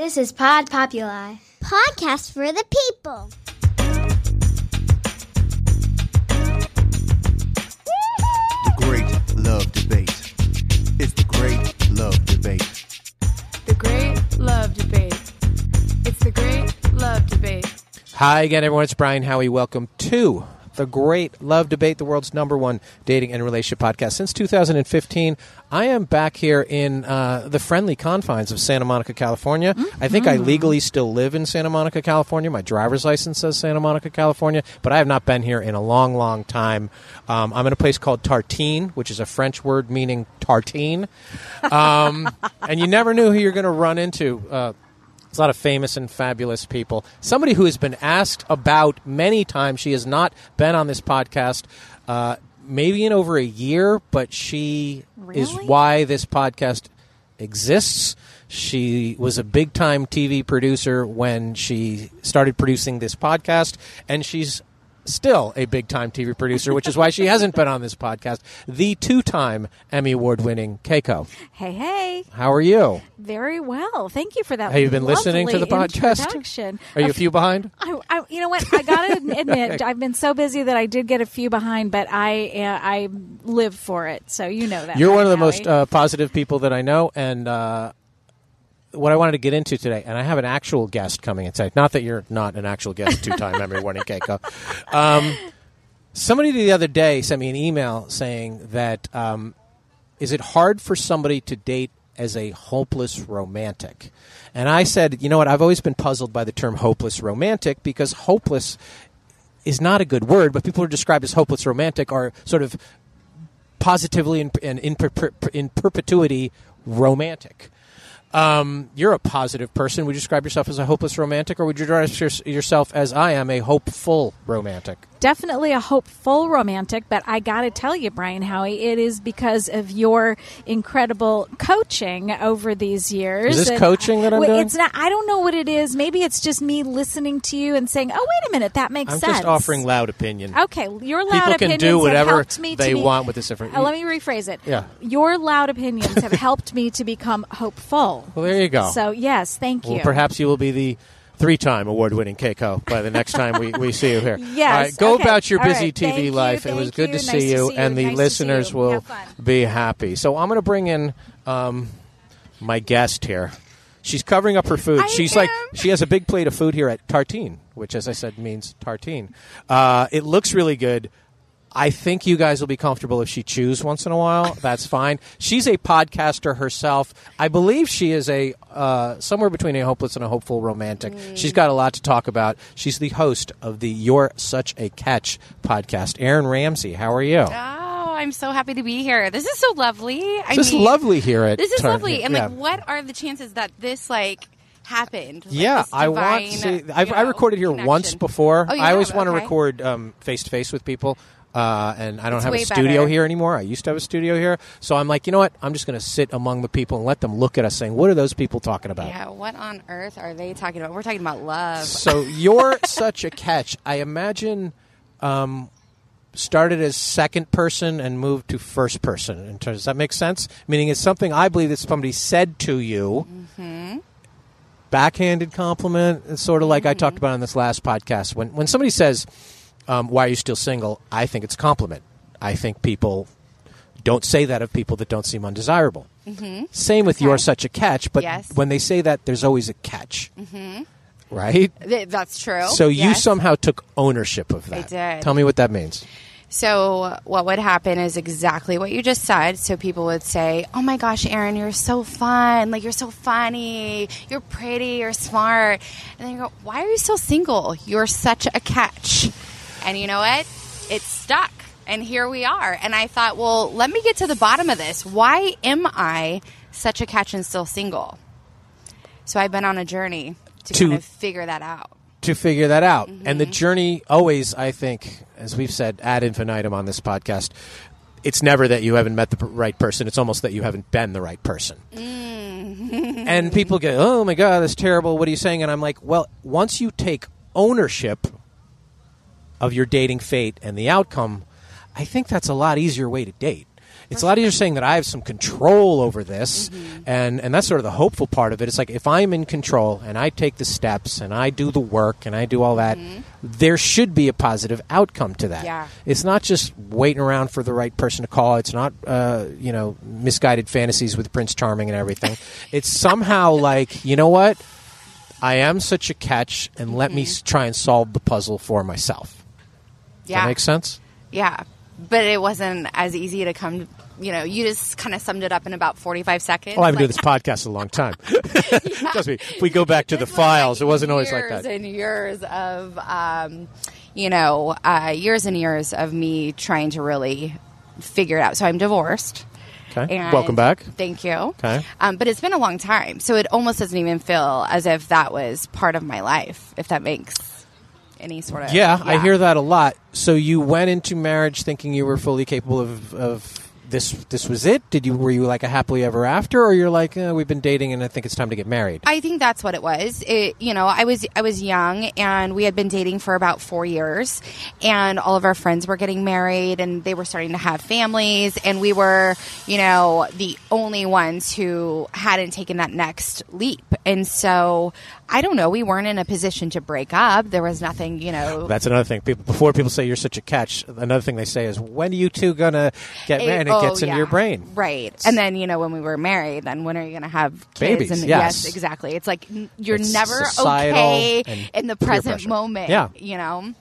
This is Pod Populi. Podcast for the people. The Great Love Debate. It's the Great Love Debate. The Great Love Debate. It's the Great Love Debate. Hi again, everyone. It's Brian Howie. Welcome to the Great Love Debate, the world's number one dating and relationship podcast. Since 2015, I am back here in uh, the friendly confines of Santa Monica, California. I think I legally still live in Santa Monica, California. My driver's license says Santa Monica, California, but I have not been here in a long, long time. Um, I'm in a place called Tartine, which is a French word meaning tartine. Um, and you never knew who you're going to run into. Uh, there's a lot of famous and fabulous people. Somebody who has been asked about many times. She has not been on this podcast, uh, maybe in over a year, but she is why this podcast exists. She was a big time TV producer when she started producing this podcast, and she's still a big time TV producer, which is why she hasn't been on this podcast. The two time Emmy Award winning Keiko. Hey, hey, How are you? very well. Thank you for that. Have you been listening to the podcast? Are you a few behind? I, I, you know what? I gotta admit, I've been so busy that I did get a few behind, but I, uh, I live for it. So you know that. You're right, one of the Howie. most uh, positive people that I know, and uh, what I wanted to get into today, and I have an actual guest coming in today. Not that you're not an actual guest, two-time Emmy winning Keiko. Um, somebody the other day sent me an email saying that um, is it hard for somebody to date as a hopeless romantic? And I said, you know what? I've always been puzzled by the term hopeless romantic because hopeless is not a good word, but people who are described as hopeless romantic are sort of positively and, in, per, per- in perpetuity romantic. Um, you're a positive person. Would you describe yourself as a hopeless romantic, or would you describe yourself as I am a hopeful romantic? Definitely a hopeful romantic, but I got to tell you, Brian Howie, it is because of your incredible coaching over these years. Is this And- coaching that I'm doing? It's not. I don't know what it is. Maybe it's just me listening to you and saying, "Oh, wait a minute, that makes I'm sense." just offering loud opinion. Okay, your loud People can do have whatever helped me to they want with this information. Uh, let me rephrase it. Yeah. Your loud opinions have helped me to become hopeful. Well, there you go. So yes, thank you. Well, perhaps you will be the three-time award-winning Keiko by the next time we, we see you here. Yes, All right, go okay. about your busy right, TV thank you, life. it was good to Nice see to you, see you. and the Nice to listeners will be happy. So I'm going to bring in um, my guest here. She's covering up her food. I She's like she has a big plate of food here at Tartine, which, as I said, means tartine. Uh, it looks really good. I think you guys will be comfortable if she chews once in a while. That's fine. She's a podcaster herself. I believe she is a uh, somewhere between a hopeless and a hopeful romantic. She's got a lot to talk about. She's the host of the You're Such a Catch podcast. Erin Ramsey, how are you? Oh, I'm so happy to be here. This is so lovely. I It's just mean, lovely here at This is lovely. And yeah. like, what are the chances that this like happened? Like, Yeah, this I want to. See, I recorded here connection. once before. Oh, I always have? want to Okay. record face to face with people, uh, and I don't It's have a studio better. here anymore. I used to have a studio here, so I'm like, you know what? I'm just going to sit among the people and let them look at us, saying, "What are those people talking about?" Yeah, what on earth are they talking about? We're talking about love. So you're such a catch. I imagine um, started as second person and moved to first person. Does that make sense? Meaning, it's something I believe that somebody said to you. Mm-hmm. Backhanded compliment. It's sort of like I talked about on this last podcast. When when somebody says, um, "Why are you still single?" I think it's a compliment. I think people don't say that of people that don't seem undesirable. Same with "You're such a catch," but Mm-hmm. Yes. when they say that, there's always a catch. Right? Th- That's true. So you somehow took ownership of that. did. Tell me what that means. So what would happen is exactly what you just said. So people would say, "Oh my gosh, Erin, you're so fun. Like you're so funny. You're pretty. You're smart." And then you go, "Why are you still single? You're such a catch." And you know what? It stuck. And here we are. And I thought, well, let me get to the bottom of this. Why am I such a catch and still single? So I've been on a journey to, To- kind of figure that out. To figure that out. And Mm-hmm. the journey always, I think, as we've said ad infinitum on this podcast, it's never that you haven't met the right person. It's almost that you haven't been the right person. Mm. and people go, oh my God, that's terrible. What are you saying? And I'm like, well, once you take ownership of your dating fate and the outcome, I think that's a lot easier way to date. it's a lot easier saying that I have some control over this, Mm-hmm. and and that's sort of the hopeful part of it. It's like if I'm in control and I take the steps and I do the work and I do all that, there should be a positive outcome to that. Mm-hmm. Yeah. It's not just waiting around for the right person to call. It's not uh, you know misguided fantasies with Prince Charming and everything. it's somehow like you know what. I am such a catch, and let me try and solve the puzzle for myself. Yeah. that make sense? Yeah, but it wasn't as easy to come. You know, you just kind of summed it up in about forty-five seconds. Well, I've been doing this podcast a long time. Trust me. If we go back to the This was files, like it wasn't always like that. years that. And years of, um, you know, uh, years and years of me trying to really figure it out. So I'm divorced. Okay. And Welcome back. Thank you. Okay. Um, but it's been a long time, so it almost doesn't even feel as if that was part of my life. If that makes any sort of Yeah, I hear that a lot. So you went into marriage thinking you were fully capable of, of this. This was it. Did you were you like a happily ever after, or you're like uh, we've been dating and I think it's time to get married? I think that's what it was. It, you know, I was I was young and we had been dating for about four years, and all of our friends were getting married and they were starting to have families, and we were, you know, the only ones who hadn't taken that next leap. And so, I don't know, we weren't in a position to break up. There was nothing, you know. That's another thing. People before people say you're such a catch. Another thing they say is when are you two gonna get married? And it oh, gets into yeah. your brain. right? And then you know when we were married, then when are you going to have kids? Babies, And yes. exactly. It's like you're It's never okay in the present moment. Yeah. you know.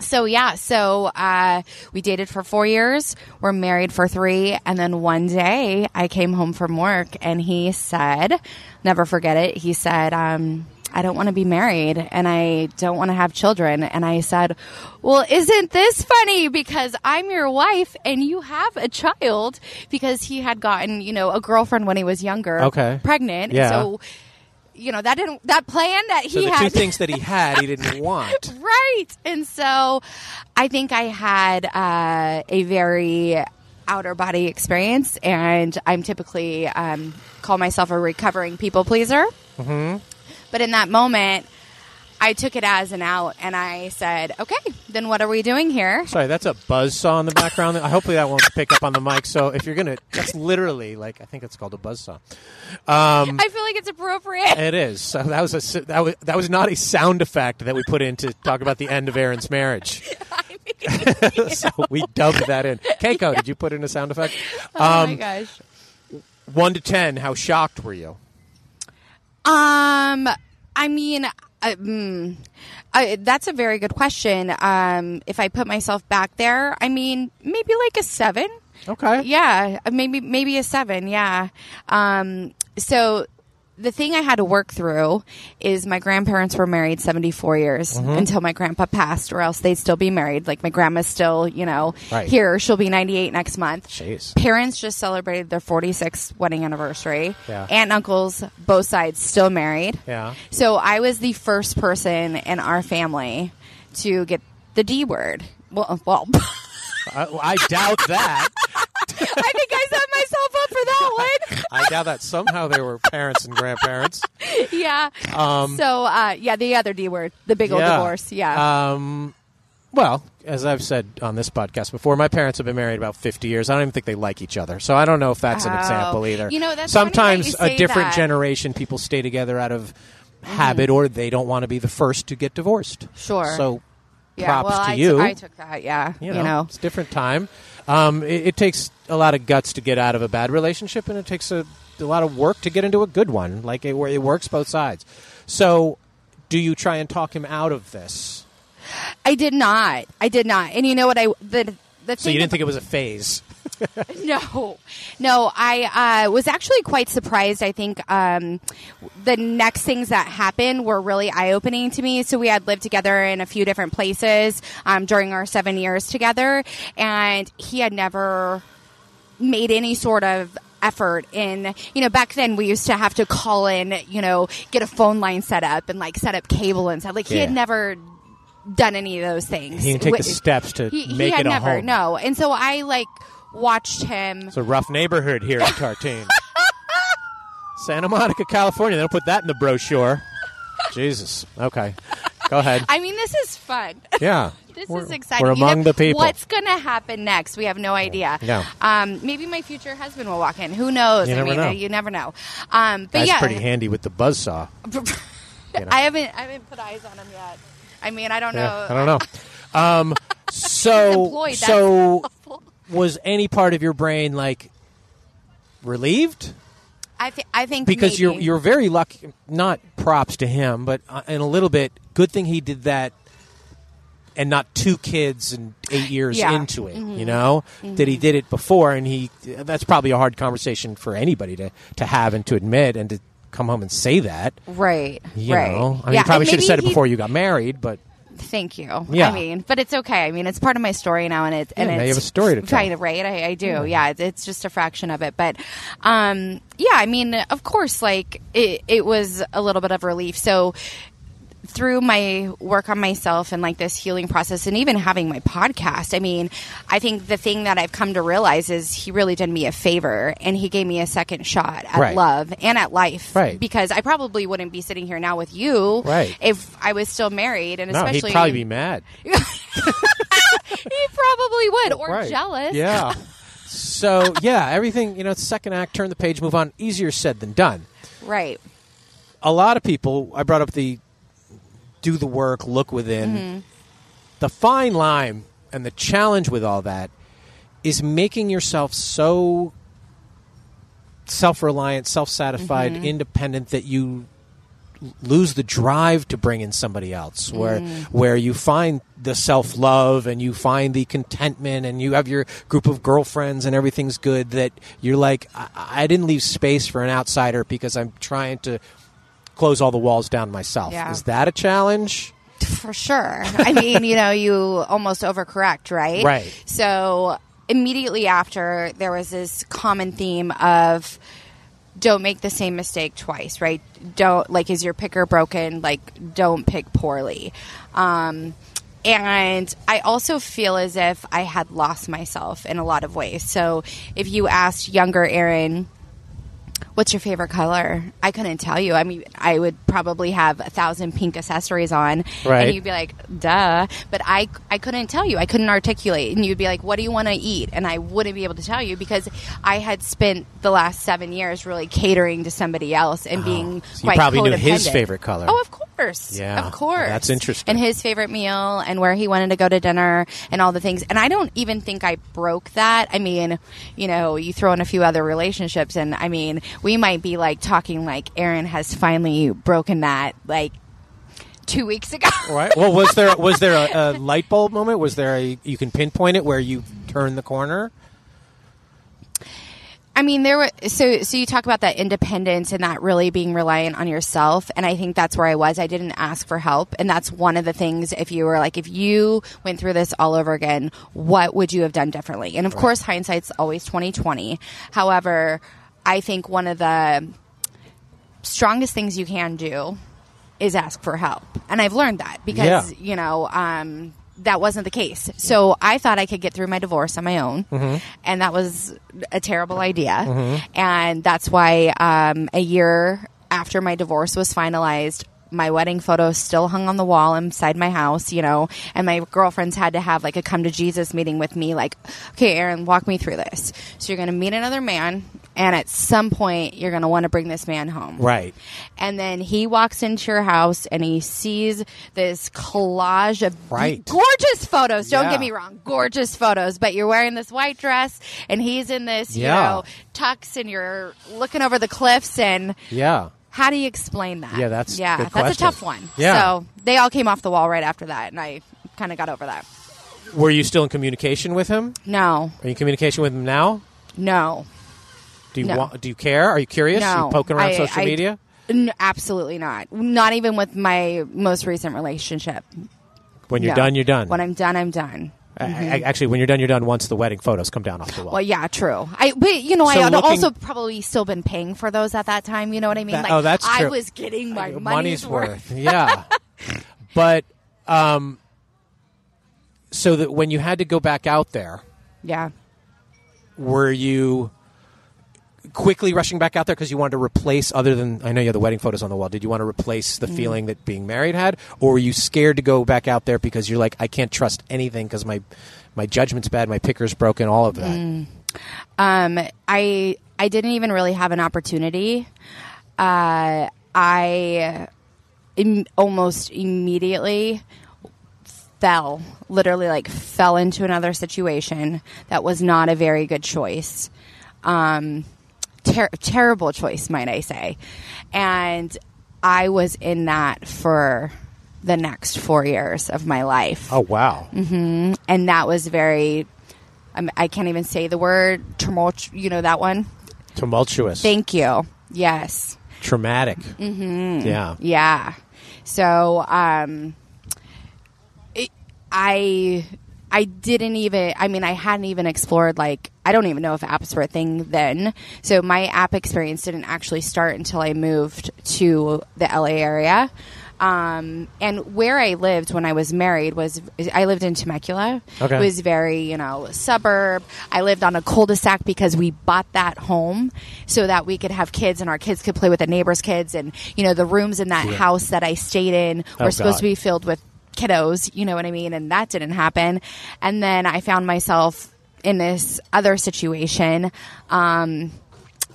So yeah, so uh, we dated for four years. We're married for three, and then one day I came home from work, and he said, "Never forget it." He said, um, "I don't want to be married, and I don't want to have children." And I said, "Well, isn't this funny? Because I'm your wife, and you have a child." Because he had gotten, you know, a girlfriend when he was younger, Okay. pregnant. Yeah. So, you know, that didn't that plan that So he the had two things that he had, he didn't want. right. And so I think I had uh, a very outer body experience, and I'm typically um, call myself a recovering people pleaser. Mm-hmm. But in that moment, I took it as an out, and I said, "Okay, then what are we doing here?" Sorry, that's a buzz saw in the background. Hopefully that won't pick up on the mic. So if you're gonna, that's literally like I think it's called a buzz saw. Um, I feel like it's appropriate. It is. So that was a, that was that was not a sound effect that we put in to talk about the end of Erin's marriage. so we dubbed that in. Keiko, did you put in a sound effect? oh my Um, gosh. one to ten, how shocked were you? Um, I mean, uh, mm, I, that's a very good question. Um, if I put myself back there, I mean, maybe like a seven. Okay. Yeah, uh, maybe maybe a seven. Yeah. Um, so the thing I had to work through is my grandparents were married 74 years Mm-hmm. until my grandpa passed, or else they'd still be married. Like my grandma's still, you know, Right. here. She'll be 98 next month. Jeez. Parents just celebrated their 46th wedding anniversary. Yeah. Aunt and uncles, both sides, still married. Yeah. So I was the first person in our family to get the D word. Well, well, I, I doubt that. I think I set myself up for that one. I doubt that somehow they were parents and grandparents. yeah. Um, so, uh, yeah, the other D word, the big old Yeah. divorce. Yeah. Um, well, as I've said on this podcast before, my parents have been married about 50 years. I don't even think they like each other. So I don't know if that's an Oh. example either. You know, that's funny that Sometimes a different that. Mm-hmm. generation, people stay together out of habit or they don't want to be the first to get divorced. Sure. So yeah. props well, to I, you. I took that. Yeah. you know, know. it's a different time. Um, it, it takes a lot of guts to get out of a bad relationship, and it takes a, a lot of work to get into a good one. Like it, it works both sides. So, do you try and talk him out of this? I did not. I did not. And you know what? I the the So you didn't think it was a phase? No, no. I uh, was actually quite surprised. I think um, the next things that happened were really eye opening to me. So we had lived together in a few different places um, during our seven years together, and he had never made any sort of effort in you know back then we used to have to call in you know get a phone line set up and like set up cable and stuff like he had never done any of those things He didn't take the steps to he, he make had it a never home. no and so i like watched him It's a rough neighborhood here in Tartine. Santa Monica, California. They don't put that in the brochure. Jesus. Okay. Go ahead. I mean, this is fun. Yeah. This We're- is exciting. we're You among know, the people. What's going to happen next? We have no idea. No. Um, maybe my future husband will walk in. Who knows? You I never mean, know. you never know. Um, but That's yeah, pretty handy with the buzzsaw. know. I haven't I haven't put eyes on him yet. I mean, I don't know. I don't know. Um, so, employed, so awful. Was any part of your brain like relieved? I, th- I think Because you're you're very lucky. Not props to him, but uh, in a little bit, good thing he did that, and not two kids and eight years Yeah. into it. You know that he did it before, and he. That's probably a hard conversation for anybody to to have and to admit and to come home and say that. right. You right. know, I mean, yeah, you probably should have said it he- before you got married, but Thank you. Yeah. I mean, but it's okay. I mean, it's part of my story now, and it's and Yeah, it's you have a story to tell. Right, right. I, I do. Yeah, it's, it's just a fraction of it, but um, yeah. I mean, of course, like it, it was a little bit of relief. So through my work on myself and like this healing process and even having my podcast i mean i think the thing that i've come to realize is he really did me a favor and he gave me a second shot at Right. love and at life Right. because i probably wouldn't be sitting here now with you Right. if i was still married and no, especially he'd probably be mad. he probably would or Right. jealous Yeah. so yeah, everything you know. Second act, turn the page, move on. Easier said than done. right A lot of people. I brought up the do the work, look within. Mm-hmm. The fine line and the challenge with all that is making yourself so self-reliant, self-satisfied, Mm-hmm. independent that you lose the drive to bring in somebody else where Mm. where you find the self-love and you find the contentment and you have your group of girlfriends and everything's good that you're like I, I didn't leave space for an outsider because I'm trying to close all the walls down myself Yeah. is that a challenge For sure. I mean, you know, you almost overcorrect, right? Right. So immediately after, there was this common theme of don't make the same mistake twice, right? Don't, like, is your picker broken? Like, don't pick poorly. Um, and I also feel as if I had lost myself in a lot of ways. So if you asked younger Erin, what's your favorite color? I couldn't tell you. I mean, I would probably have a thousand pink accessories on, Right. and you'd be like, "Duh!" But I, I couldn't tell you. I couldn't articulate, and you'd be like, "What do you want to eat?" And I wouldn't be able to tell you because I had spent the last seven years really catering to somebody else and oh. being Oh, so you probably knew his favorite color. Oh, of course, Yeah. of course. That's interesting. And his favorite meal, and where he wanted to go to dinner, and all the things. And I don't even think I broke that. I mean, you know, you throw in a few other relationships, and I mean, we might be like talking like Erin has finally broken that like two weeks ago. right well was there was there a, a light bulb moment was there a you can pinpoint it where you turn the corner I mean, there were so so you talk about that independence and that really being reliant on yourself, and I think that's where I was. I didn't ask for help, and that's one of the things. If you were like, if you went through this all over again, what would you have done differently? And of course, hindsight's always twenty twenty. However, I think one of the strongest things you can do is ask for help, and I've learned that because Yeah. you know. Um, that wasn't the case. So I thought I could get through my divorce on my own, and that was a terrible idea. And that's why um, a year after my divorce was finalized, my wedding photo still hung on the wall inside my house, you know, and my girlfriends had to have like a come to Jesus meeting with me, like, okay, Erin, walk me through this. So you're going to meet another man, and at some point, you're going to want to bring this man home. right And then he walks into your house and he sees this collage of Right. gorgeous photos. Don't Yeah. get me wrong, gorgeous photos. But you're wearing this white dress and he's in this, you Yeah. know, tux and you're looking over the cliffs. And yeah how do you explain that? Yeah, that's a yeah, that's question. a tough one. Yeah. So they all came off the wall right after that, and I kind of got over that. were you still in communication with him No, are you in communication with him now no, do you No. want do you care are you curious no. you poking around I- social I- media N- absolutely not. Not even with my most recent relationship. when you're done you're done When I'm done, I'm done. I- I- actually when you're done you're done once the wedding photos come down off the wall Well, yeah, true. I, but you know, So I had looking- also probably still been paying for those at that time. You know what I mean? That- like, oh, that's true. I was getting my Your money's, worth. yeah but um so that when you had to go back out there Yeah. were you quickly rushing back out there because you wanted to replace, other than I know you have the wedding photos on the wall. Did you want to replace Mm. the feeling that being married had, or were you scared to go back out there because you're like, I can't trust anything because my my judgment's bad, my picker's broken, all of that. Mm. Um, I I didn't even really have an opportunity. Uh, I Im- almost immediately fell, literally like fell into another situation that was not a very good choice. Um, ter- terrible choice, might I say. And I was in that for the next four years of my life Oh wow! and that was very um, i can't even say the word tumult you know that one Tumultuous, thank you yes traumatic. Mm-hmm. Yeah. yeah so um it, i i didn't even i mean i hadn't even explored like i don't even know if apps were a thing then so my app experience didn't actually start until i moved to the la area um, and where I lived when I was married was I lived in Temecula. Okay. It was very you know suburb. I lived on a cul-de-sac because we bought that home so that we could have kids and our kids could play with the neighbors' kids and you know the rooms in that house that I stayed in were Oh, supposed God. to be filled with kiddos. You know what I mean? And that didn't happen. And then I found myself in this other situation. Um,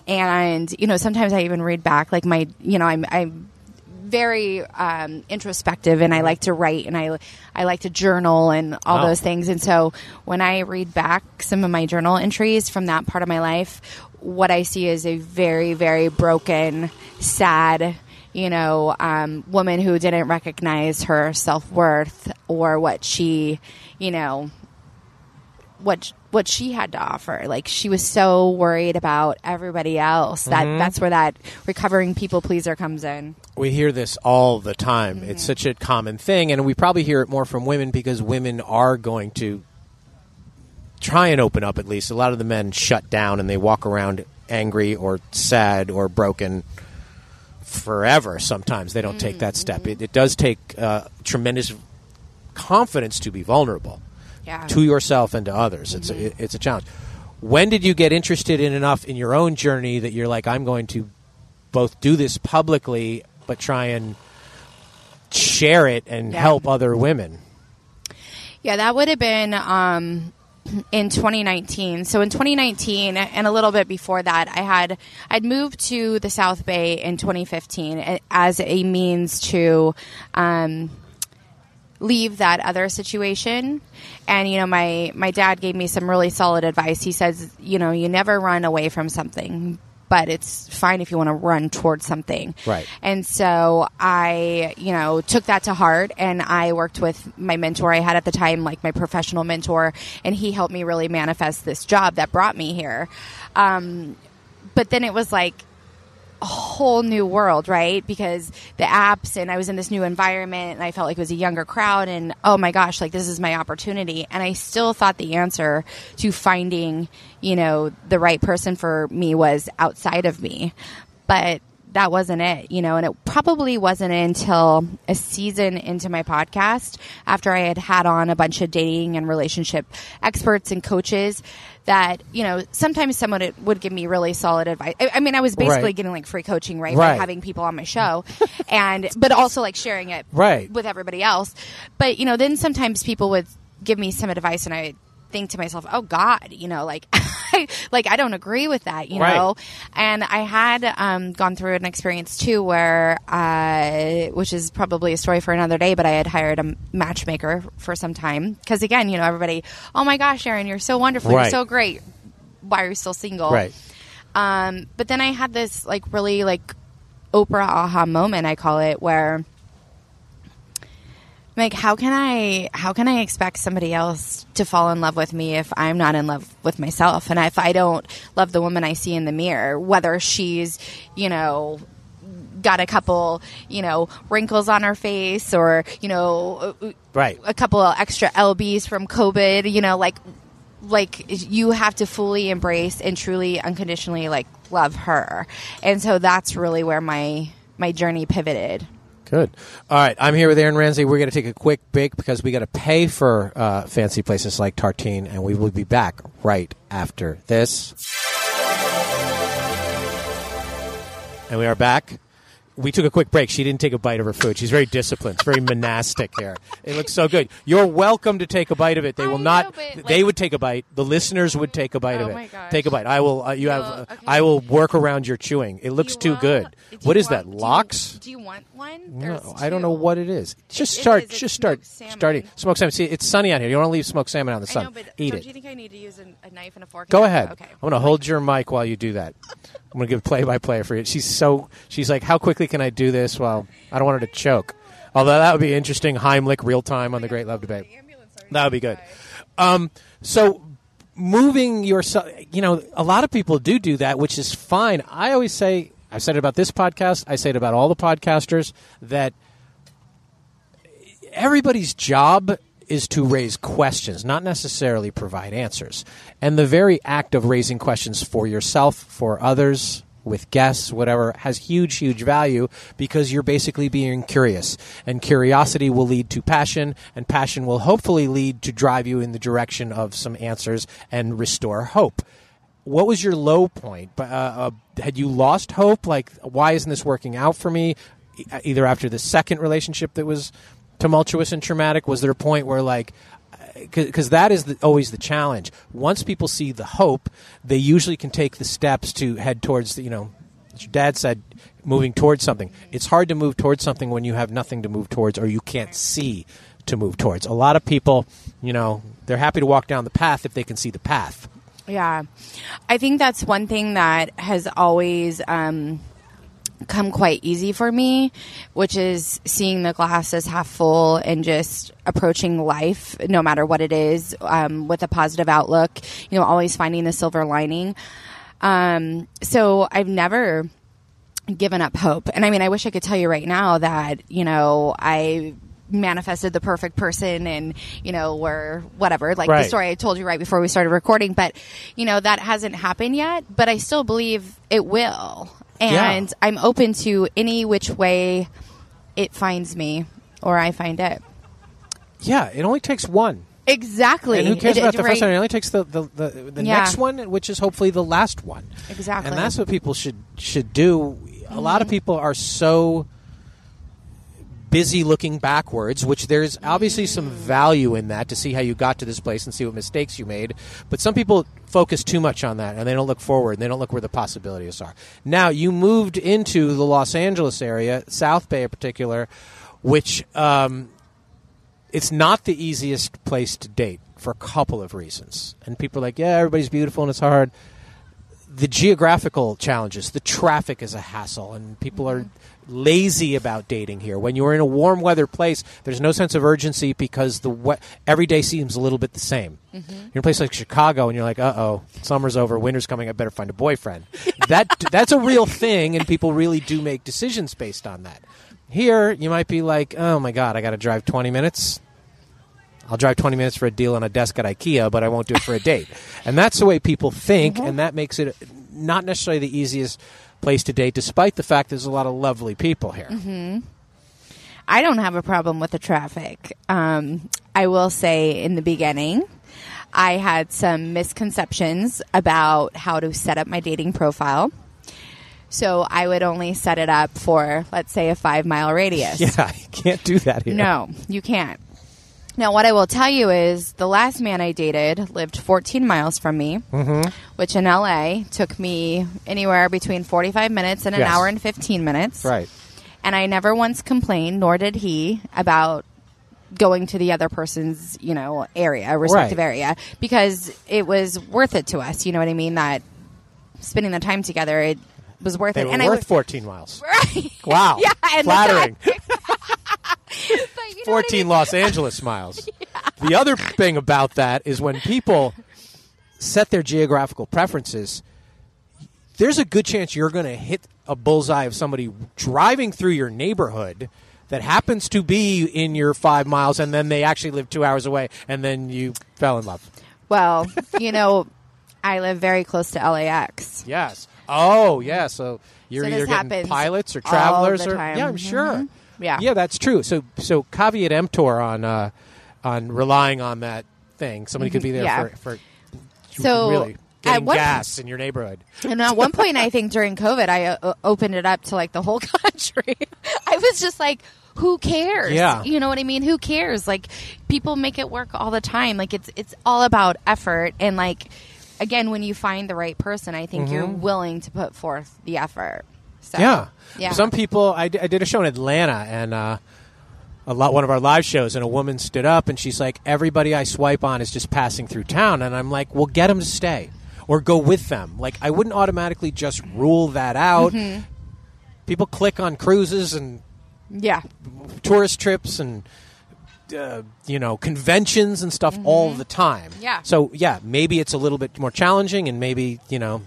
and you know sometimes I even read back like my you know I'm I'm very um, introspective and I like to write and I I like to journal and all Wow. those things and so when I read back some of my journal entries from that part of my life what I see is a very very broken sad you know um, woman who didn't recognize her self-worth or what she you know what what she had to offer. Like she was so worried about everybody else that that's where that recovering people pleaser comes in. We hear this all the time. It's Mm-hmm. such a common thing, and we probably hear it more from women because women are going to try and open up at least. A lot of the men shut down and they walk around angry or sad or broken forever sometimes. They don't take that step. Mm-hmm. It, it does take uh, tremendous confidence to be vulnerable Yeah. to yourself and to others. It's Mm-hmm. a, it's a challenge. When did you get interested in enough in your own journey that you're like, I'm going to both do this publicly, but try and share it and Yeah. help other women? Yeah, that would have been um, in 2019. So in 2019 and a little bit before that, I had I'd moved to the South Bay in 2015 as a means to um, leave that other situation. And you know, my my dad gave me some really solid advice. He says, you know, you never run away from something. But it's fine if you want to run towards something. Right. And so I, you know, took that to heart and I worked with my mentor I had at the time, like my professional mentor, and he helped me really manifest this job that brought me here. Um, but then it was like a whole new world, right? Because the apps and I was in this new environment and I felt like it was a younger crowd and oh my gosh, like this is my opportunity. And I still thought the answer to finding, you know, the right person for me was outside of me. But that wasn't it, you know, and it probably wasn't until a season into my podcast after I had had on a bunch of dating and relationship experts and coaches that, you know, sometimes someone would- give me really solid advice. I, I mean, I was basically Right. getting like free coaching, right? Right. By having people on my show and, but also like sharing it Right. with everybody else. But, you know, then sometimes people would give me some advice and I think to myself, oh God, you know, like, like I don't agree with that, you Right. know? And I had um, gone through an experience too where, uh, which is probably a story for another day, but I had hired a matchmaker for some time. Because again, you know, everybody, oh my gosh, Erin, you're so wonderful. Right. You're so great. Why are you still single? Right. Um, but then I had this like really like Oprah aha moment, I call it, where like how can I how can I expect somebody else to fall in love with me if I'm not in love with myself? And if I don't love the woman I see in the mirror, whether she's, you know, got a couple, you know, wrinkles on her face or, you know, uh, Right. a couple of extra lbs from covid you know like like you have to fully embrace and truly unconditionally like love her. And so that's really where my my journey pivoted Good. All right. I'm here with Erin Ramsey. We're going to take a quick break because we got to pay for uh, fancy places like Tartine, and we will be back right after this. And we are back. We took a quick break. She didn't take a bite of her food. She's very disciplined. It's very monastic here. It looks so good. You're welcome to take a bite of it. They I will know, not. but, they like- would take a bite. The listeners would take a bite Oh of it. my gosh. Take a bite. I will. Uh, you have. Uh, okay. I will work around your chewing. It looks too will? good. What is is that? want- do you- Lox? Do you want one? No, There's I don't know what it is. Just it start. It's Just start. salmon. Starting smoked salmon. See, it's sunny out here. You don't want to leave smoked salmon out in the I sun. know, but Eat it. you think I need to use a, a knife and a fork? Go ahead. Okay. I'm going to hold your mic while you do that. I'm to give play by play for you. She's so she's like, how quickly can I do this? Well, I don't want her to choke. Although that would be interesting. Heimlich real time on the Great Love Debate. That would be good. Um, so moving yourself, you know, a lot of people do do that, which is fine. I always say, I've said it about this podcast. I say it about all the podcasters that everybody's job is to raise questions, not necessarily provide answers. And the very act of raising questions for yourself, for others, with guests, whatever, has huge, huge value because you're basically being curious. And curiosity will lead to passion, and passion will hopefully lead to drive you in the direction of some answers and restore hope. What was your low point? Uh, uh, had you lost hope? Like, why isn't this working out for me? E- Either after the second relationship that was tumultuous and traumatic, was there a point where like because that is the, always the challenge. Once people see the hope, they usually can take the steps to head towards the, you know, your dad said, moving towards something. It's hard to move towards something when you have nothing to move towards or you can't see to move towards. A lot of people, you know, they're happy to walk down the path if they can see the path. Yeah. I think that's one thing that has always um, come quite easy for me, which is seeing the glass as half full and just approaching life, no matter what it is, um, with a positive outlook, you know, always finding the silver lining. Um, so I've never given up hope. And I mean, I wish I could tell you right now that, you know, I manifested the perfect person and, you know, we're whatever, like Right. the story I told you right before we started recording. But, you know, that hasn't happened yet, but I still believe it will. And Yeah. I'm open to any which way it finds me or I find it. Yeah, it only takes one. Exactly. And who cares It- about it- the right. first one? It only takes the the, the, the Yeah. next one, which is hopefully the last one. Exactly. And that's what people should should do. A lot Mm-hmm. of people are so busy looking backwards, which there's obviously some value in that to see how you got to this place and see what mistakes you made. But some people focus too much on that and they don't look forward and they don't look where the possibilities are. Now, you moved into the Los Angeles area, South Bay in particular, which um, it's not the easiest place to date for a couple of reasons. And people are like, yeah, everybody's beautiful and it's hard. The geographical challenges, the traffic is a hassle, and people are lazy about dating here. When you're in a warm weather place, there's no sense of urgency because the we- every day seems a little bit the same. You're in a place like Chicago, and you're like, uh oh, summer's over, winter's coming, I better find a boyfriend. that that's a real thing, and people really do make decisions based on that. Here, you might be like, oh my god, I got to drive 20 minutes. I'll drive 20 minutes for a deal on a desk at IKEA, but I won't do it for a date. And that's the way people think, and that makes it not necessarily the easiest place to date, despite the fact there's a lot of lovely people here. I don't have a problem with the traffic. Um, I will say in the beginning, I had some misconceptions about how to set up my dating profile. So I would only set it up for, let's say, a five mile radius. Yeah, you can't do that here. No, you can't. Now, what I will tell you is the last man I dated lived 14 miles from me, Mm-hmm. which in LA took me anywhere between 45 minutes and an Yes. hour and 15 minutes. Right. And I never once complained, nor did he, about going to the other person's, you know, area, respective Right. area, because it was worth it to us. You know what I mean? That spending the time together, it was worth They it. and I worth 14 miles. right. Wow. yeah, and Flattering. The 2014 Los Angeles smiles. The other thing about that is when people set their geographical preferences, there's a good chance you're going to hit a bullseye of somebody driving through your neighborhood that happens to be in your five miles, and then they actually live two hours away, and then you fell in love. Well, you know, I live very close to LAX. Yes. Oh, yeah. So you're So either getting pilots or all travelers, the or time. yeah, I'm sure. Mhm. Yeah. yeah, that's true. So so caveat emptor on uh, on relying on that thing. Somebody could be there Mm-hmm. Yeah. for for So really. getting what- gas in your neighborhood. And at one point, I think during COVID, I uh, opened it up to like the whole country. I was just like, who cares? Yeah. You know what I mean? Who cares? Like, people make it work all the time. Like, it's it's all about effort. And like, again, when you find the right person, I think you're willing to put forth the effort. So, Mm-hmm. Yeah. yeah. Some people, I, d- I did a show in Atlanta, and uh, a lot one of our live shows, and a woman stood up, and she's like, "Everybody I swipe on is just passing through town," and I'm like, "Well, get them to stay or go with them." Like, I wouldn't automatically just rule that out. Mm-hmm. People click on cruises and yeah. tourist trips and uh, you know conventions and stuff all the time. Mm-hmm. Yeah. So yeah, maybe it's a little bit more challenging, and maybe you know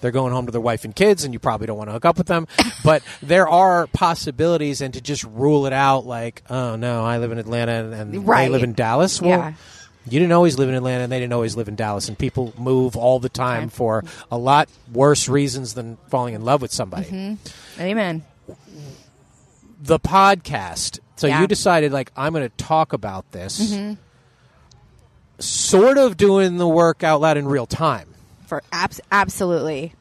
they're going home to their wife and kids, and you probably don't want to hook up with them. but there are possibilities, and to just rule it out like, oh no, I live in Atlanta and, and they Right. live in Dallas. Well, Yeah. You didn't always live in Atlanta, and they didn't always live in Dallas, and people move all the time Okay. for a lot worse reasons than falling in love with somebody. Mm-hmm. Amen. the podcast. So Yeah. Mm-hmm. you decided, like, I'm going to talk about this. Sort of doing the work out loud in real time. For abs- absolutely.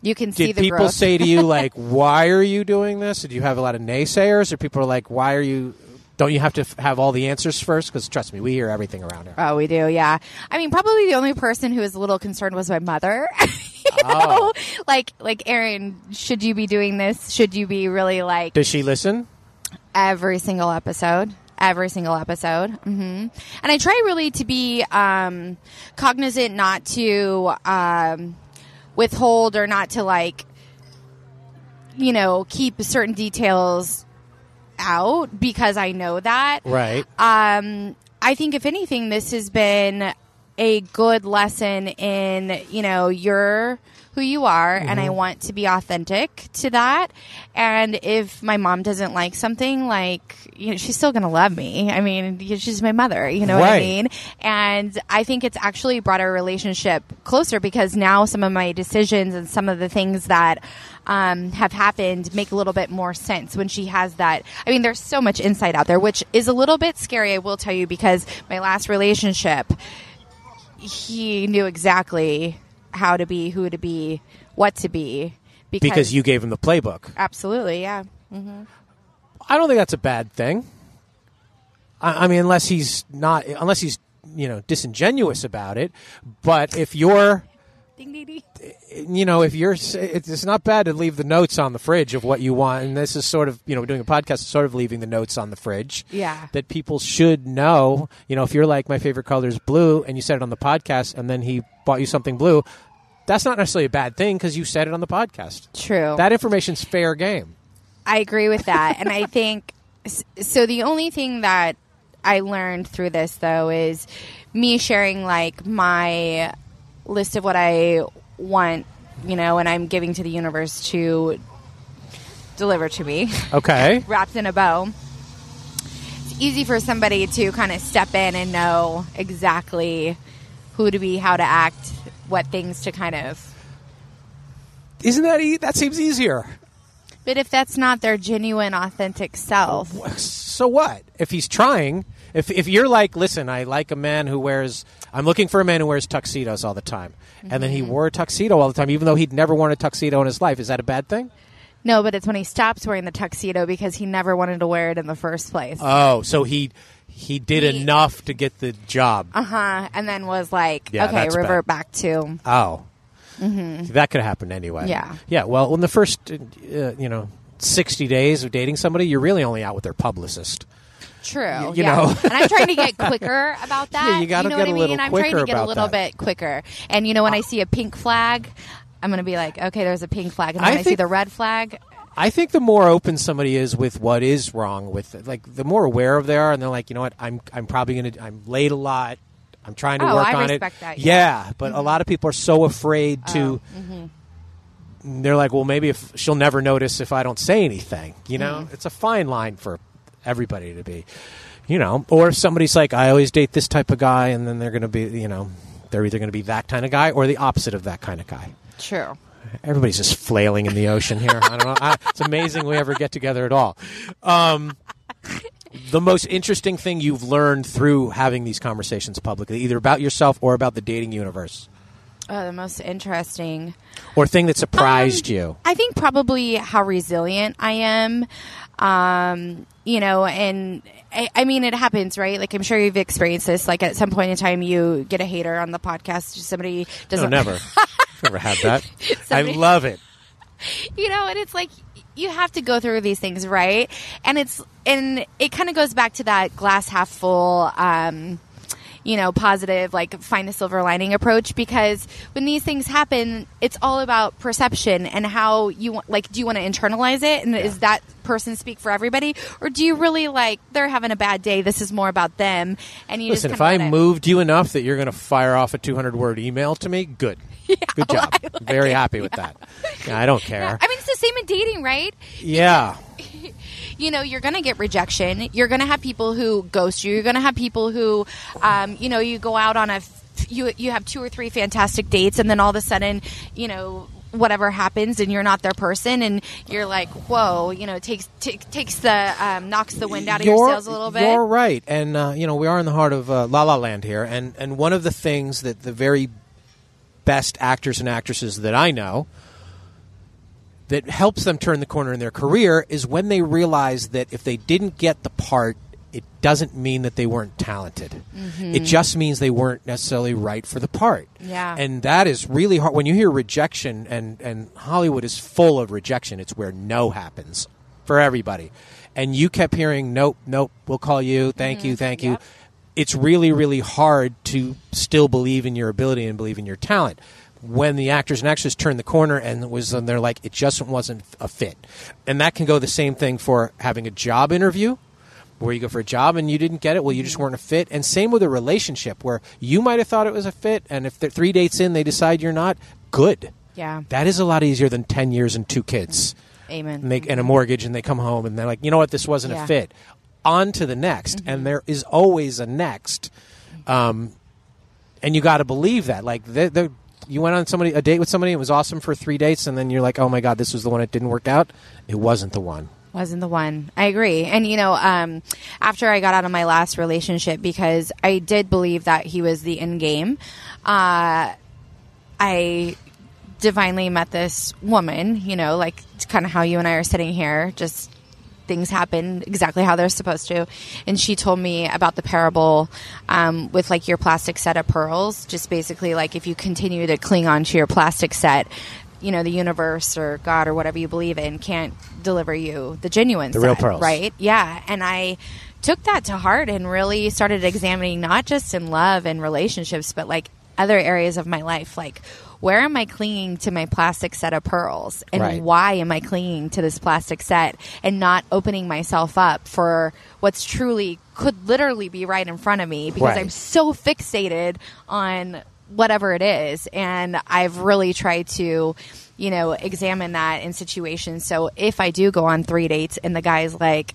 You can see Did the people growth. say to you, like, why are you doing this? Did you have a lot of naysayers? Or people are like, why are you. Don't you have to f- have all the answers first? Because trust me, we hear everything around here. Oh, we do, yeah. I mean, probably the only person who was a little concerned was my mother. you Oh. know, like, like Erin, should you be doing this? Should you be really like Does she listen? every single episode? Every single episode, hmm and I try really to be um, cognizant, not to um, withhold or not to like, you know, keep certain details out because I know that. Right. Um, I think if anything, this has been a good lesson in you know you're who you are, and I want to be authentic to that. And if my mom doesn't like something, like you know, she's still gonna love me. I mean, she's my mother. You know what I mean? And I think it's actually brought our relationship closer because now some of my decisions and some of the things that um, have happened make a little bit more sense when she has that. I mean, there's so much insight out there, which is a little bit scary, I will tell you, because my last relationship, he knew exactly how to be, who to be, what to be. Because, Because you gave him the playbook. Absolutely, yeah. Mm-hmm. I don't think that's a bad thing. I, I mean, unless he's not, unless he's you know disingenuous about it. But if you're, Ding, ding, ding. you know, if you're, it's it's not bad to leave the notes on the fridge of what you want. And this is sort of, you know, doing a podcast, sort of leaving the notes on the fridge. Yeah. That people should know. You know, if you're like my favorite color is blue, and you said it on the podcast, and then he bought you something blue. That's not necessarily a bad thing because you said it on the podcast. True. That information's fair game. I agree with that. and I think so. The only thing that I learned through this, though, is me sharing like my list of what I want, you know, and I'm giving to the universe to deliver to me, Okay. wrapped in a bow. It's easy for somebody to kind of step in and know exactly who to be, how to act, what things to kind of. Isn't that e- that seems easier? But if that's not their genuine, authentic self, so what if he's trying if if you're like listen i like a man who wears i'm looking for a man who wears tuxedos all the time and then he Mm-hmm. wore a tuxedo all the time even though he'd never worn a tuxedo in his life is that a bad thing No, but it's when he stops wearing the tuxedo because he never wanted to wear it in the first place. oh so he he did He- enough to get the job Uh huh. And then was like, Yeah, okay, revert bad. back to. oh that could happen anyway Mm-hmm. Yeah. yeah well in the first uh, you know 60 days of dating somebody you're really only out with their publicist True. you yeah. know. and I'm trying to get quicker about that. Yeah, you gotta know get what a I mean? I'm trying to get a little that. bit quicker. And you know, when I see a pink flag, I'm going to be like, okay, there's a pink flag. And then I when I, see the red flag, I think the more open somebody is with what is wrong with it, like the more aware of they are, and they're like, you know what, I'm I'm probably gonna I'm late a lot. I'm trying to Oh, work I on it. that, yeah, yeah. Mm-hmm. but a lot of people are so afraid to. Oh, They're like, well, maybe if she'll never notice if I don't say anything. You know, Mm-hmm. it's a fine line for everybody to be. You know, or if somebody's like, I always date this type of guy, and then they're going to be, you know, they're either going to be that kind of guy or the opposite of that kind of guy. true. Everybody's just flailing in the ocean here. I don't know. I, it's amazing we ever get together at all. Um, the most interesting thing you've learned through having these conversations publicly, either about yourself or about the dating universe. Oh, the most interesting. or thing that surprised Um, you? I think probably how resilient I am. Um, you know, and I, I mean, it happens, right? Like, I'm sure you've experienced this. Like, at some point in time, you get a hater on the podcast. Somebody doesn't. never. never had that. I love it. you know, and it's like you have to go through these things, right? And it's and it kind of goes back to that glass half full. Um, you know, positive, like find a silver lining approach because when these things happen, it's all about perception and how you want, like, do you want to internalize it? And is that person speak for everybody? Or do you really like, they're having a bad day, this is more about them? And you Listen, just if I kinda it- moved you enough that you're going to fire off a 200 word email to me, good. good job. Very happy with that. Yeah, I don't care. I mean, it's the same in dating, right? Yeah. you know you're going to get rejection. You're going to have people who ghost you. You're going to have people who um, you know you go out on a you you have two or three fantastic dates and then all of a sudden you know whatever happens and you're not their person and you're like whoa you know it takes t- takes the um, knocks the wind out of your You're- sails a little bit. You're right, and uh, you know we are in the heart of uh, La La Land here, and and one of the things that the very best actors and actresses that I know that helps them turn the corner in their career is when they realize that if they didn't get the part, it doesn't mean that they weren't talented. Mm-hmm. It just means they weren't necessarily right for the part. Yeah. And that is really hard when you hear rejection and and Hollywood is full of rejection. It's where no happens for everybody. And you kept hearing nope, nope, we'll call you. Thank you, mm-hmm. thank you. It's really really hard to still believe in your ability and believe in your talent. When the actors and actresses turn the corner and it was and they're like it just wasn't a fit. And that can go the same thing for having a job interview where you go for a job and you didn't get it, well, you just weren't a fit. And same with a relationship where you might have thought it was a fit, and if they're three dates in, they decide you're not, good. yeah That is a lot easier than 10 years and two kids amen and, they, and a mortgage, and they come home and they're like, you know what, this wasn't Yeah. a fit. On to the next. And there is always a next. Um, and you got to believe that. Like, the the you went on somebody a date with somebody, it was awesome for three dates, and then you're like, oh my God, this was the one that didn't work out. It wasn't the one. wasn't the one. I agree. And you know, um, after I got out of my last relationship, because I did believe that he was the end game, uh, I divinely met this woman. You know, like kind of how you and I are sitting here, just things happen exactly how they're supposed to. And she told me about the parable um, with like your plastic set of pearls. Just basically, like if you continue to cling on to your plastic set, you know, the universe or God or whatever you believe in can't deliver you the genuine The real pearls. right? Yeah. And I took that to heart and really started examining not just in love and relationships, but like other areas of my life. Like, where am I clinging to my plastic set of pearls? And Right. why am I clinging to this plastic set and not opening myself up for what's truly could literally be right in front of me because Right. I'm so fixated on whatever it is. And I've really tried to, you know, examine that in situations. So if I do go on three dates and the guy's like,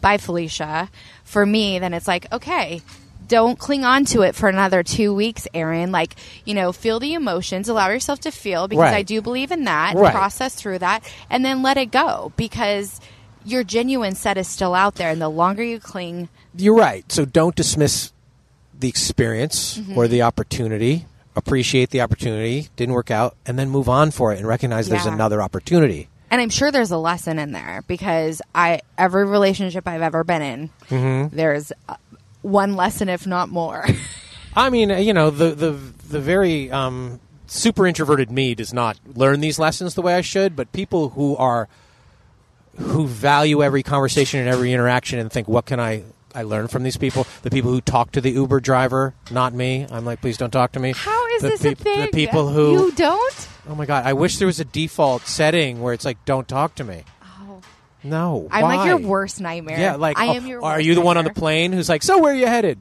bye, Felicia, for me, then it's like, okay. Don't cling on to it for another two weeks, Erin. Like, you know, feel the emotions, allow yourself to feel because Right. I do believe in that. Right. Process through that and then let it go because your genuine set is still out there. And the longer you cling, You're right. So don't dismiss the experience Mm-hmm. or the opportunity. Appreciate the opportunity. Didn't work out, and then move on for it and recognize there's Yeah. another opportunity. and I'm sure there's a lesson in there because I every relationship I've ever been in, Mm-hmm. there's one lesson, if not more. I mean, you know, the the the very um, super introverted me does not learn these lessons the way I should, but people who are who value every conversation and every interaction and think, what can I I learn from these people? The people who talk to the Uber driver, not me. I'm like, please don't talk to me. How is the this a thing? The people who you don't. Oh my god! I wish there was a default setting where it's like, "Don't talk to me." No, I'm like your worst nightmare. Yeah, like, I oh, am your. Are you the one on the nightmare. plane who's like, "So where are you headed?"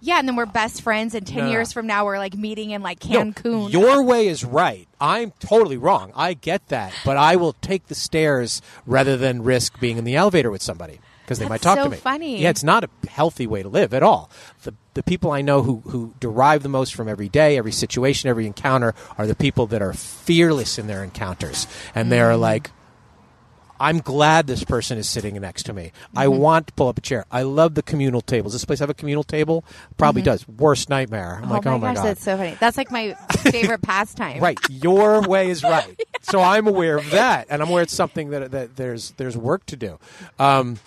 Yeah, and then we're best friends, and ten No, years from now, we're like meeting in like No, Cancun. your way is right. I'm totally wrong. I get that, but I will take the stairs rather than risk being in the elevator with somebody because they That's might talk so to me. funny. Yeah, it's not a healthy way to live at all. The the people I know who who derive the most from every day, every situation, every encounter are the people that are fearless in their encounters, and they are mm-hmm. like. I'm glad this person is sitting next to me. I Mm-hmm. want to pull up a chair. I love the communal tables. This place have a communal table? Probably does. Worst nightmare. I'm like, oh my gosh, god. that's so funny. That's like my favorite pastime. Right, your way is right. So I'm aware of that, and I'm aware it's something that that there's there's work to do. Um,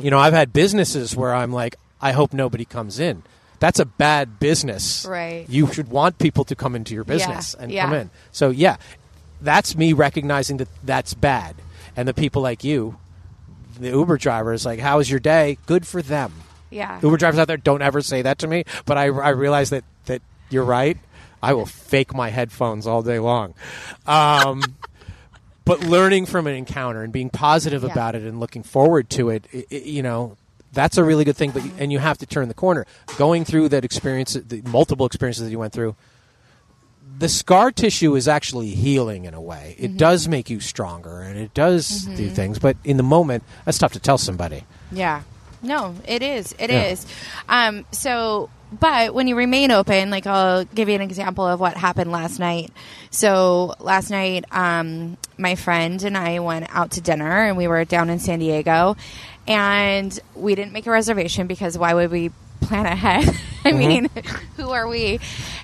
you know, I've had businesses where I'm like, I hope nobody comes in. That's a bad business. Right. You should want people to come into your business and yeah. come in. So yeah, that's me recognizing that that's bad, and the people like you, the Uber drivers, like, how was your day? Good for them. Yeah. Uber drivers out there don't ever say that to me, but I, I realize that, that you're right. I will fake my headphones all day long. Um, but learning from an encounter and being positive Yeah. about it and looking forward to it, i i you know, that's a really good thing. But and you have to turn the corner. Going through that experience, the multiple experiences that you went through, the scar tissue is actually healing in a way. Mm-hmm. It does make you stronger and it does do things. But in the moment, that's tough to tell somebody. Yeah. No, it is. It Yeah. is. Um, so, but when you remain open, like I'll give you an example of what happened last night. So last night, um, my friend and I went out to dinner, and we were down in San Diego, and we didn't make a reservation because why would we plan ahead? I mean, who are we?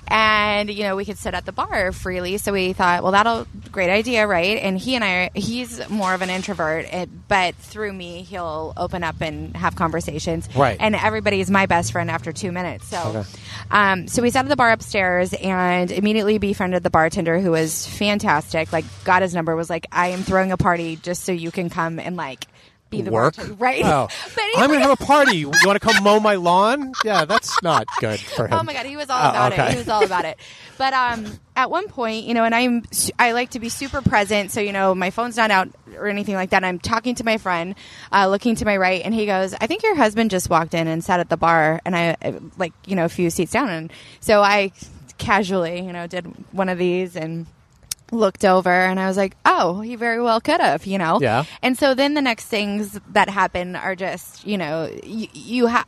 And you know, we could sit at the bar freely. So we thought, well, that'll great idea, right? And he and I, he's more of an introvert, eh, but through me, he'll open up and have conversations. Right. And everybody's my best friend after two minutes. So, Okay. um, so we sat at the bar upstairs and immediately befriended the bartender, who was fantastic. Like, got his number. Was like, I am throwing a party just so you can come and like be the Work? bartender, right? Oh. But I'm to have a party. You want to come mow my lawn? Yeah, that's not good for him. Oh my god, he was all Oh, about okay. it. He was all about it. But um, at one point, you know, and I'm I like to be super present, so you know, my phone's not out or anything like that. I'm talking to my friend, uh, looking to my right, and he goes, "I think your husband just walked in and sat at the bar, and I uh, like you know a few seats down." And so I casually, you know, did one of these and looked over and I was like, oh, he very well could have, you know? Yeah. And so then the next things that happen are just, you know, you, you have,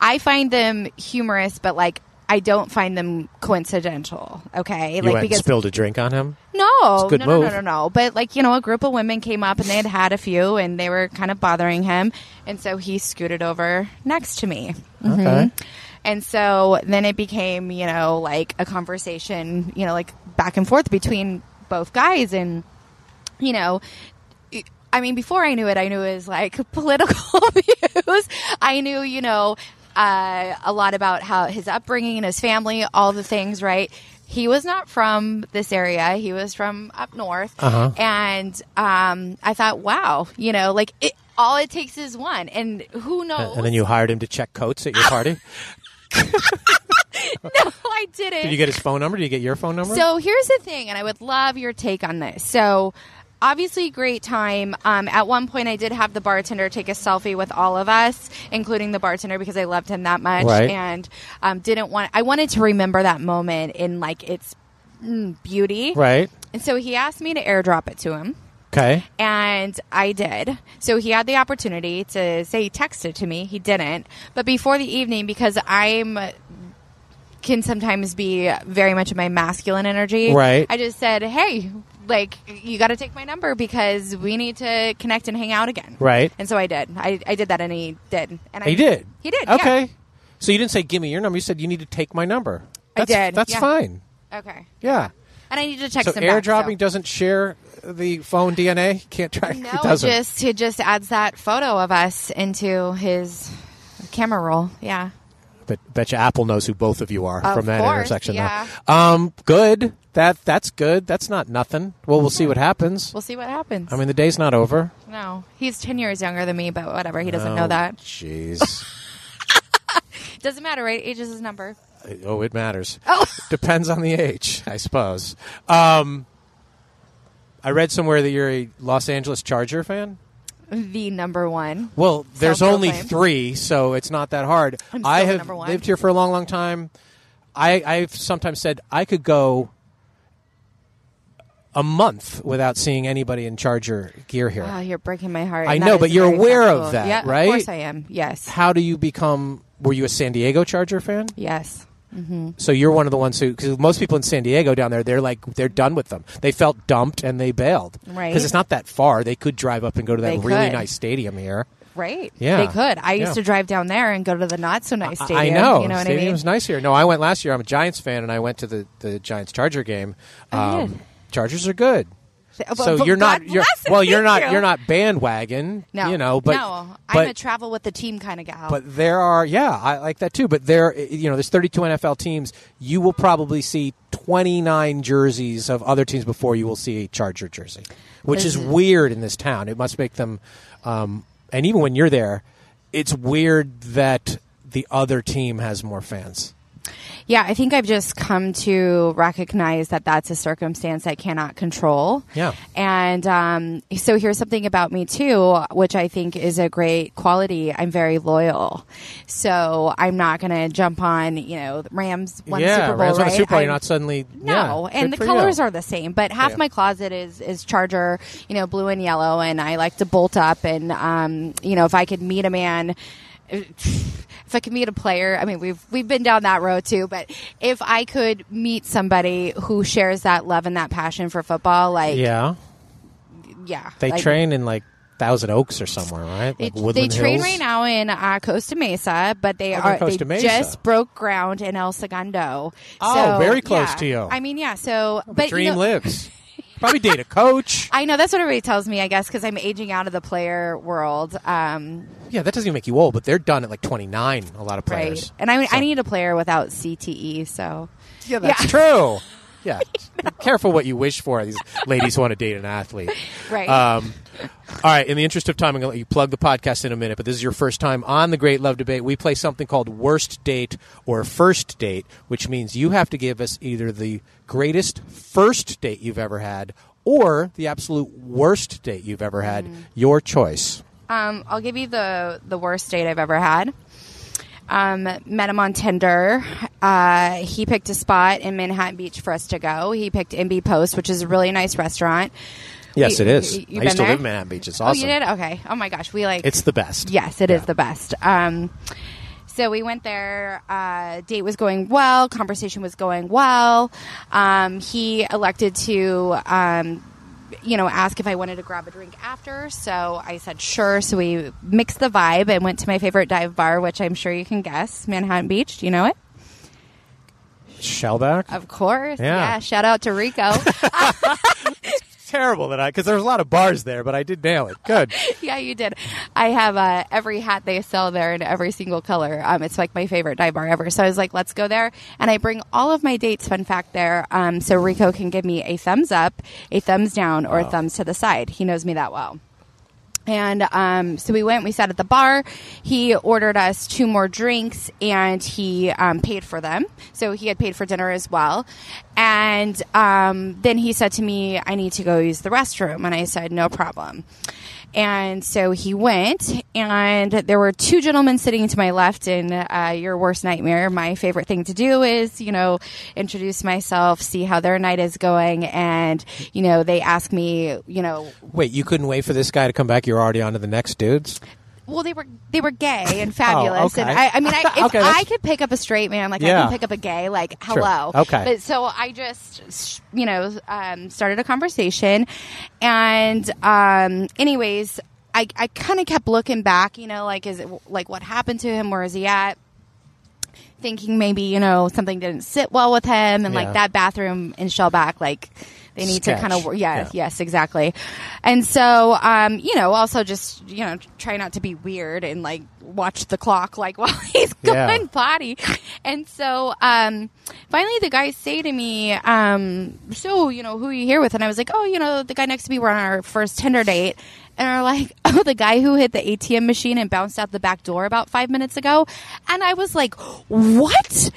I find them humorous, but like, I don't find them coincidental. Okay. You like, went and spilled a drink on him? no, a good no, no, no, no, no. But like you know, a group of women came up and they had had a few, and they were kind of bothering him, and so he scooted over next to me. Mhm. Okay. And so then it became, you know, like a conversation, you know, like back and forth between both guys, and you know. I mean, before I knew it, I knew his like political views. I knew, you know, uh, a lot about how his upbringing and his family, all the things, right? He was not from this area. He was from up north. Uh-huh. And um, I thought, wow, you know, like it, all it takes is one. And who knows? And then you hired him to check coats at your party? no, I didn't. Did you get his phone number? Did you get your phone number? So here's the thing, and I would love your take on this. So obviously, great time. Um, at one point, I did have the bartender take a selfie with all of us, including the bartender, because I loved him that much, Right. and um, didn't want. I wanted to remember that moment in like its mm, beauty, right. and so he asked me to airdrop it to him. Okay. And I did. So he had the opportunity to say he texted to me. He didn't. But before the evening, because I'm can sometimes be very much of my masculine energy. Right. I just said, Hey, like you gotta take my number because we need to connect and hang out again. Right. And so I did. I, I did that and he did. And I He did. He did. yeah. Okay. So you didn't say give me your number. You said you need to take my number. I That's, did, That's yeah. fine. Okay. Yeah. And I need to text So him back, airdropping so. doesn't share the phone DNA. Can't track. No, it just it just adds that photo of us into his camera roll. Yeah. But bet you Apple knows who both of you are Of from that course, intersection. yeah. Um, good. That that's good. That's not nothing. Well, we'll see what happens. We'll see what happens. I mean, the day's not over. no, he's ten years younger than me, but whatever. He doesn't Oh, know that. Jeez. Doesn't matter, right? Age is his number. oh, it matters. Oh, Depends on the age, I suppose. Um, I read somewhere that you're a Los Angeles Charger fan. The number one. Well, there's only three, so it's not that hard. I'm I have number one. lived here for a long, long time. I, I've sometimes said I could go a month without seeing anybody in Charger gear here. Wow, you're breaking my heart. I know, but you're aware of that, yeah, right? Of course I am. Yes. How do you become? Were you a San Diego Charger fan? Yes. So you're one of the ones who, because most people in San Diego down there, they're like they're done with them. They felt dumped and they bailed. Right. Because it's not that far. They could drive up and go to that They really could. nice stadium here. Right. Yeah. They could. I used Yeah. to drive down there and go to the not so nice stadium. I know. You know what I Stadium's mean? nice here. No, I went last year. I'm a Giants fan, and I went to the, the Giants Charger game. Did? Um, Chargers are good. But- so but you're not you're well you're not you. you're not bandwagon No. you know but no, I'm but, a travel with the team kind of gal. but there are yeah I like that too but there you know there's 32 NFL teams you will probably see 29 jerseys of other teams before you will see a Charger jersey which is is- weird in this town it must make them um, and even when you're there it's weird that the other team has more fans yeah, I think I've just come to recognize that that's a circumstance I cannot control. Yeah. And um, so here's something about me too, which I think is a great quality. I'm very loyal. So I'm not going to jump on, you know, Rams won yeah Super Bowl, Rams won a right? Super Bowl, I'm- you're not suddenly No, yeah, and the for you. colors are the same, but half Yeah. my closet is is Charger, you know, blue and yellow, and I like to bolt up. And um, you know, if I could meet a man, if I could meet a player, I mean, we've we've been down that road too. But if I could meet somebody who shares that love and that passion for football, like yeah, yeah they like- train in like Thousand Oaks or somewhere right They, like they Woodland train Hills? right now in uh, Costa Mesa, but they Oh, they're Costa they Mesa. just broke ground in El Segundo. Oh, So, very close yeah. to you. I mean, yeah. So, The but dream you know, lives probably date a coach I know that's what everybody tells me. I guess because I'm aging out of the player world, um, Yeah, that doesn't even make you old, but they're done at like 29. A lot of players. right? And I, So- I need a player without CTE. So Yeah, that's Yeah. true. Yeah, careful what you wish for. These ladies want to date an athlete. right. Um, all right. In the interest of time, I'm going to let you plug the podcast in a minute. But this is your first time on the Great Love Debate. We play something called Worst Date or First Date, which means you have to give us either the greatest first date you've ever had or the absolute worst date you've ever had. Mm. Your choice. Um, I'll give you the the worst date I've ever had. Um, met him on Tinder. Uh, he picked a spot in Manhattan Beach for us to go. He picked MB Post, which is a really nice restaurant. Yes, You- it is. you- I used been to there? live in Manhattan Beach. It's awesome. Oh, you did? Okay. Oh my gosh, we like It's the best. Yes, it is Yeah. the best. Um, so we went there. Uh, date was going well. Conversation was going well. Um, he elected to, um, you know, ask if I wanted to grab a drink after. So I said sure. So we mixed the vibe and went to my favorite dive bar, which I'm sure you can guess, Manhattan Beach. Do you know it? Shellback? Of course. Yeah. shout out to Rico. terrible that I because there's a lot of bars there, but I did nail it. Good. yeah, you did. I have uh, every hat they sell there in every single color. Um, it's like my favorite dive bar ever. So I was like, let's go there. And I bring all of my dates, fun fact, there. Um, so Rico can give me a thumbs up, a thumbs down, or a thumbs to the side. He knows me that well. And um, so we went, we sat at the bar. He ordered us two more drinks and he um, paid for them. So he had paid for dinner as well. And um, then he said to me, I need to go use the restroom. And I said, no problem. And so he went, and there were two gentlemen sitting to my left. And uh, your worst nightmare, my favorite thing to do is, you know, introduce myself, see how their night is going. And, you know, they ask me, you know, Wait, you couldn't wait for this guy to come back. You're already on to the next dudes. Well, they were they were gay and fabulous, and okay. I, I mean, I, if Okay, I could pick up a straight man, like I can pick up a gay, like hello, Okay. But so I just, you know, um, started a conversation, and um, anyways, I I kind of kept looking back, you know, like is it like what happened to him? Where is he at? Thinking maybe you know something didn't sit well with him, and Yeah. like that bathroom in Shellback, like they need Sketch. to kind of yeah, Yeah. yes exactly and so um you know also just you know try not to be weird and like watch the clock like while he's Yeah. going potty and so um finally the guys say to me um so you know who are you here with and i was like oh you know the guy next to me we're on our first tinder date and are like, oh, the guy who hit the ATM machine and bounced out the back door about five minutes ago. And I was like, what?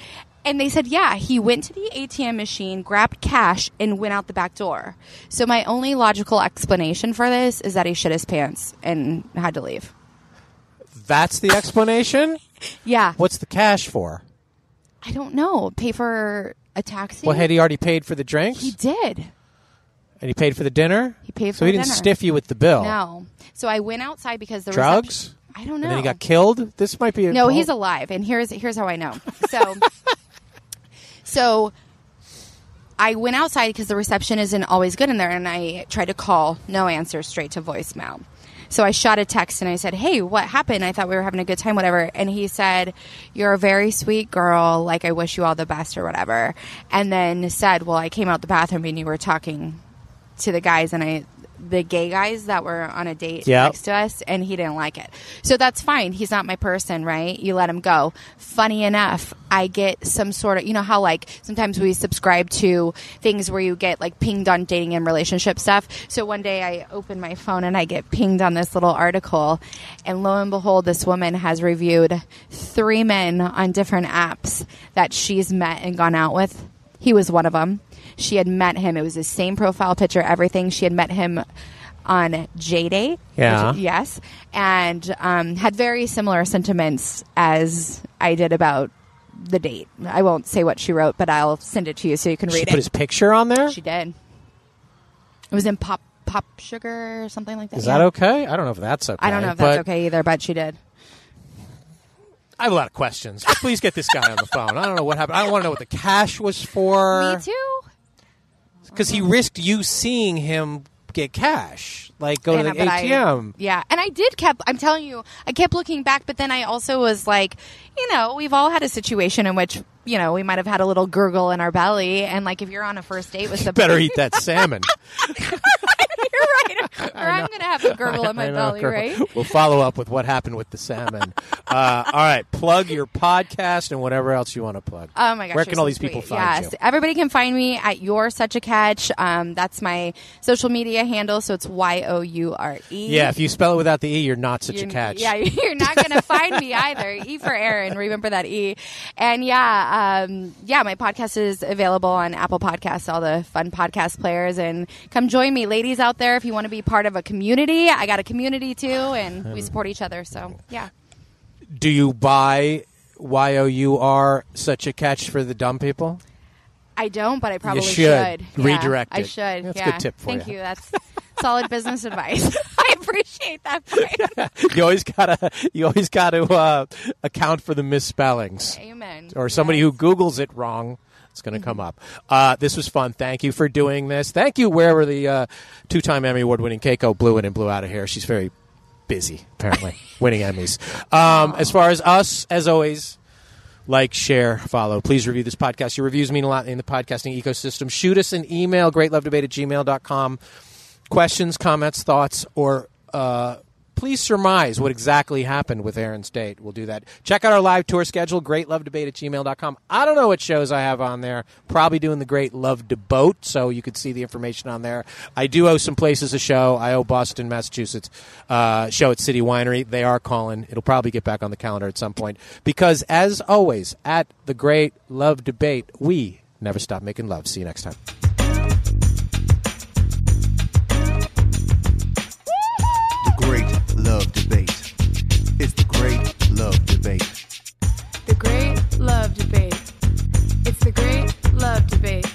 And they said, yeah, he went to the ATM machine, grabbed cash, and went out the back door. So my only logical explanation for this is that he shit his pants and had to leave. That's the explanation. Yeah. What's the cash for? I don't know. Pay for a taxi? Well, had he already paid for the drinks? he did. and he paid for the dinner. He paid for so he didn't dinner. stiff you with the bill. No. So I went outside because the Drugs. reception- I don't know. And then he got killed. This might be a No, he's alive, and here's here's how I know. So So I went outside because the reception isn't always good in there, and I tried to call, no answer, straight to voicemail. So I shot a text and I said, "Hey, what happened? I thought we were having a good time, whatever." And he said, "You're a very sweet girl. Like I wish you all the best or whatever." And then said, "Well, I came out the bathroom and you were talking to the guys and I the gay guys that were on a date Yep. next to us and he didn't like it. So that's fine. He's not my person, right? You let him go. Funny enough, I get some sort of, you know how like sometimes we subscribe to things where you get like pinged on dating and relationship stuff. So one day I open my phone and I get pinged on this little article and lo and behold this woman has reviewed three men on different apps that she's met and gone out with. He was one of them. She had met him. It was the same profile picture, everything. She had met him on JDate. Yeah. which- yes. And um, had very similar sentiments as I did about the date. I won't say what she wrote, but I'll send it to you so you can read it. She read put his picture on there. she did. It was in Pop Pop Sugar or something like that. Is yeah. that okay? I don't know if that's okay. I don't know if that's okay either, but she did. I have a lot of questions. Please get this guy on the phone. I don't know what happened. I don't want to know what the cash was for. Me too. Because he risked you seeing him get cash, like go to the but I- ATM. yeah, and I did kept. I'm telling you, I kept looking back, but then I also was like, you know, we've all had a situation in which you know we might have had a little gurgle in our belly, and like if you're on a first date with somebody, Better eat that salmon. right, or I'm gonna have a gurgle in my know, belly, right? We'll follow up with what happened with the salmon. uh, all right, plug your podcast and whatever else you want to plug. Oh my gosh! Where can all these people sweet. find yes, you? everybody can find me at You're Such a Catch. Um, that's my social media handle, so it's Y O U R E. Yeah, if you spell it without the e, you're not such a You're- catch. Yeah, you're not going to find me either. E for Erin. Remember that E. And yeah, um, yeah, my podcast is available on Apple Podcasts, all the fun podcast players. And come join me, ladies out there, if you want to be part of a community. I got a community too, and we support each other. So yeah. Do you buy Y O U R such a catch for the dumb people? I don't, but I probably should. Yeah, Redirect I it. should. That's a yeah. good tip for Thank you. you. That's solid business advice. I appreciate that. You always gotta you always gotta uh, account for the misspellings. Amen. or somebody Yes. who Googles it wrong, it's going to come up. Uh, this was fun. Thank you for doing this. Thank you wherever the uh, two-time Emmy award-winning Keiko blew in and blew out of here. She's very busy, apparently, winning Emmys. Um, as far as us, as always, like, share, follow. Please review this podcast. Your reviews mean a lot in the podcasting ecosystem. Shoot us an email, greatlovedebate at gmail.com. Questions, comments, thoughts, or uh, please surmise what exactly happened with Erin's date. We'll do that. Check out our live tour schedule, greatlovedebate at gmail.com. I don't know what shows I have on there. Probably doing the Great Love Boat, so you could see the information on there. I do owe some places a show. I owe Boston, Massachusetts, uh, show at City Winery. They are calling. It'll probably get back on the calendar at some point. Because, as always, at the Great Love Debate, we never stop making love. See you next time. Love Debate. It's the Great Love Debate. The Great Love Debate. It's the Great Love Debate.